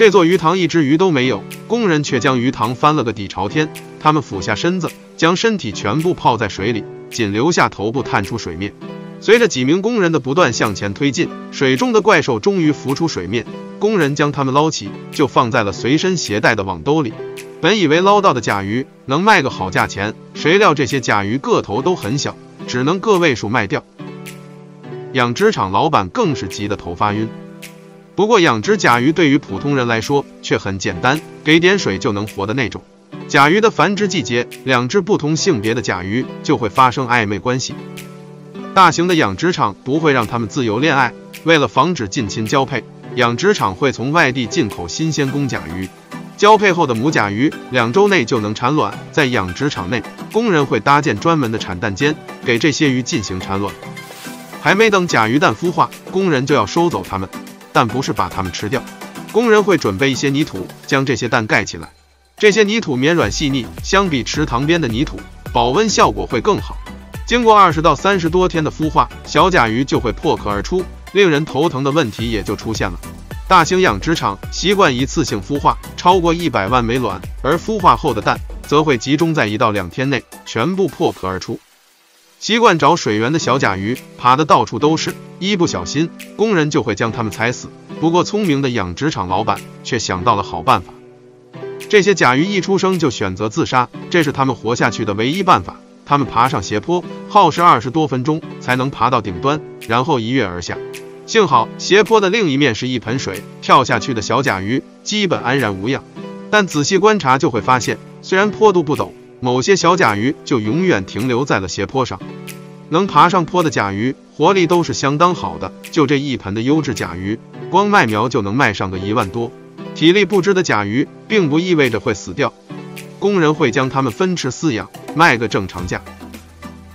这座鱼塘一只鱼都没有，工人却将鱼塘翻了个底朝天。他们俯下身子，将身体全部泡在水里，仅留下头部探出水面。随着几名工人的不断向前推进，水中的怪兽终于浮出水面。工人将它们捞起，就放在了随身携带的网兜里。本以为捞到的甲鱼能卖个好价钱，谁料这些甲鱼个头都很小，只能个位数卖掉。养殖场老板更是急得头发晕。不过养殖甲鱼对于普通人来说却很简单，给点水就能活的那种。甲鱼的繁殖季节，两只不同性别的甲鱼就会发生暧昧关系。大型的养殖场不会让它们自由恋爱，为了防止近亲交配，养殖场会从外地进口新鲜公甲鱼。交配后的母甲鱼两周内就能产卵，在养殖场内，工人会搭建专门的产蛋间，给这些鱼进行产卵。还没等甲鱼蛋孵化，工人就要收走它们，但不是把它们吃掉。工人会准备一些泥土，将这些蛋盖起来。这些泥土绵软细腻，相比池塘边的泥土，保温效果会更好。经过二十到三十多天的孵化，小甲鱼就会破壳而出。令人头疼的问题也就出现了。大型养殖场习惯一次性孵化超过一百万枚卵，而孵化后的蛋则会集中在一到两天内全部破壳而出。习惯找水源的小甲鱼爬得到处都是，一不小心工人就会将它们踩死。不过聪明的养殖场老板却想到了好办法，这些甲鱼一出生就选择自杀，这是它们活下去的唯一办法。它们爬上斜坡，耗时二十多分钟才能爬到顶端，然后一跃而下。幸好斜坡的另一面是一盆水，跳下去的小甲鱼基本安然无恙。但仔细观察就会发现，虽然坡度不陡，某些小甲鱼就永远停留在了斜坡上。能爬上坡的甲鱼活力都是相当好的，就这一盆的优质甲鱼，光卖苗就能卖上个一万多。体力不支的甲鱼并不意味着会死掉，工人会将它们分吃饲养，卖个正常价。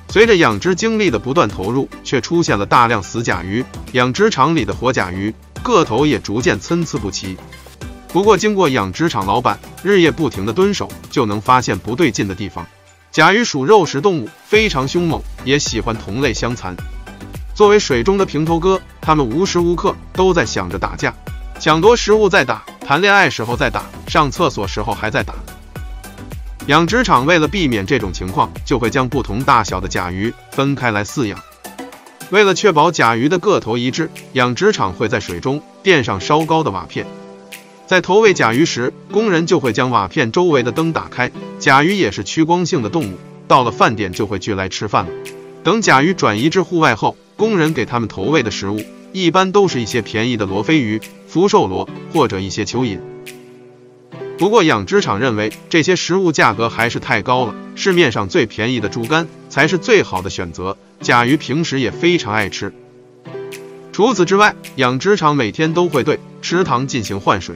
随着养殖精力的不断投入，却出现了大量死甲鱼，养殖场里的活甲鱼个头也逐渐参差不齐。不过，经过养殖场老板日夜不停的蹲守，就能发现不对劲的地方。甲鱼属肉食动物，非常凶猛，也喜欢同类相残。作为水中的平头哥，它们无时无刻都在想着打架，抢夺食物在打，谈恋爱时候在打，上厕所时候还在打。养殖场为了避免这种情况，就会将不同大小的甲鱼分开来饲养。为了确保甲鱼的个头一致，养殖场会在水中垫上稍高的瓦片。在投喂甲鱼时，工人就会将瓦片周围的灯打开。甲鱼也是趋光性的动物，到了饭点就会聚来吃饭了。等甲鱼转移至户外后，工人给它们投喂的食物一般都是一些便宜的罗非鱼、福寿螺或者一些蚯蚓。不过，养殖场认为这些食物价格还是太高了，市面上最便宜的猪肝才是最好的选择。甲鱼平时也非常爱吃。除此之外，养殖场每天都会对池塘进行换水，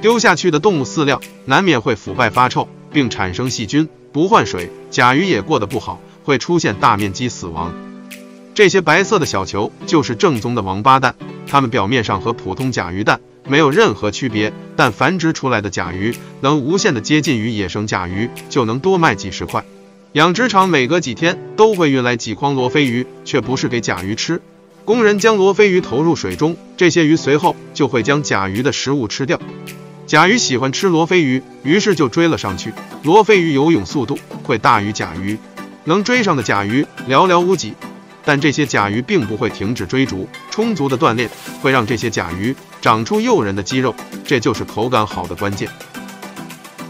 丢下去的动物饲料难免会腐败发臭，并产生细菌。不换水，甲鱼也过得不好，会出现大面积死亡。这些白色的小球就是正宗的王八蛋，它们表面上和普通甲鱼蛋。没有任何区别，但繁殖出来的甲鱼能无限的接近于野生甲鱼，就能多卖几十块。养殖场每隔几天都会运来几筐罗非鱼，却不是给甲鱼吃。工人将罗非鱼投入水中，这些鱼随后就会将甲鱼的食物吃掉。甲鱼喜欢吃罗非鱼，于是就追了上去。罗非鱼游泳速度会大于甲鱼，能追上的甲鱼寥寥无几。但这些甲鱼并不会停止追逐，充足的锻炼会让这些甲鱼长出诱人的肌肉，这就是口感好的关键。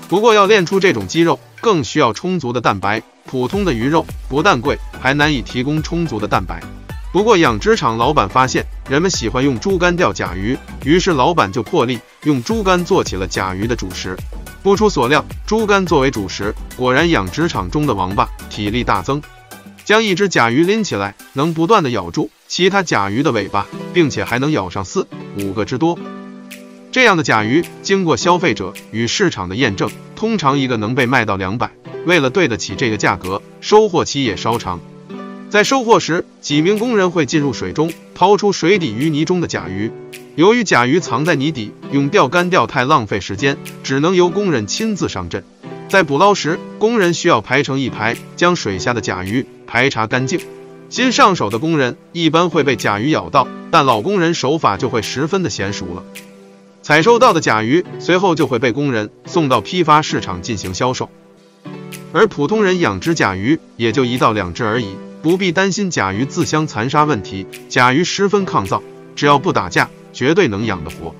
不过要练出这种肌肉，更需要充足的蛋白。普通的鱼肉不但贵，还难以提供充足的蛋白。不过养殖场老板发现人们喜欢用猪肝钓甲鱼，于是老板就破例用猪肝做起了甲鱼的主食。不出所料，猪肝作为主食，果然养殖场中的王八体力大增。将一只甲鱼拎起来，能不断的咬住其他甲鱼的尾巴，并且还能咬上四五个之多。这样的甲鱼经过消费者与市场的验证，通常一个能被卖到两百。为了对得起这个价格，收获期也稍长。在收获时，几名工人会进入水中，掏出水底淤泥中的甲鱼。由于甲鱼藏在泥底，用钓竿钓太浪费时间，只能由工人亲自上阵。在捕捞时，工人需要排成一排，将水下的甲鱼排查干净。新上手的工人一般会被甲鱼咬到，但老工人手法就会十分的娴熟了。采收到的甲鱼随后就会被工人送到批发市场进行销售。而普通人养殖甲鱼也就一到两只而已，不必担心甲鱼自相残杀问题。甲鱼十分抗造，只要不打架，绝对能养得活。